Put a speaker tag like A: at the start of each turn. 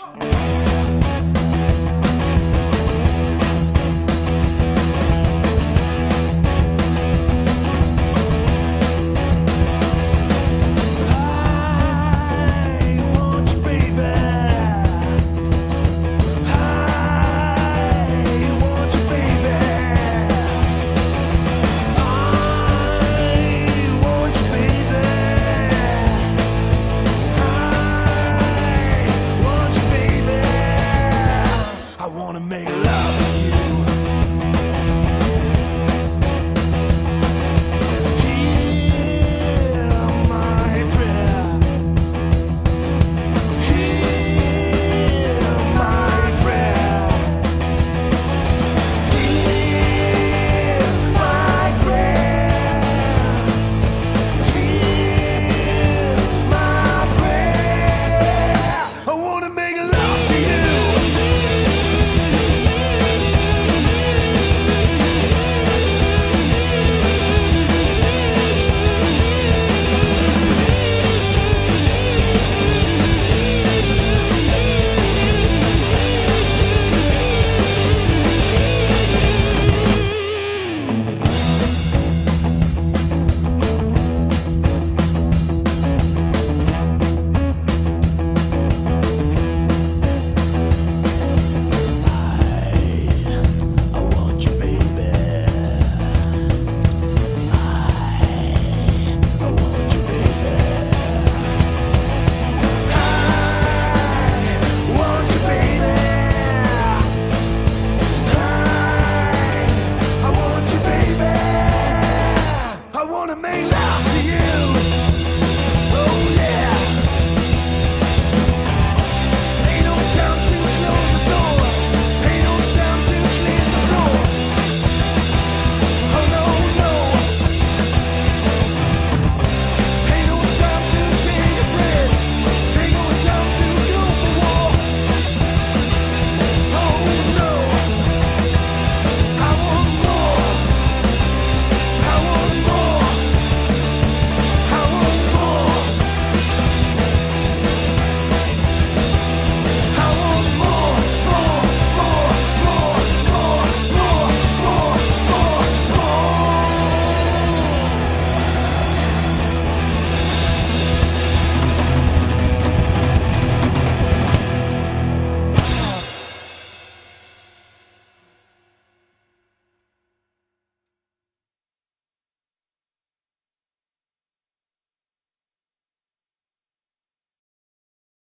A: Bye. make love you.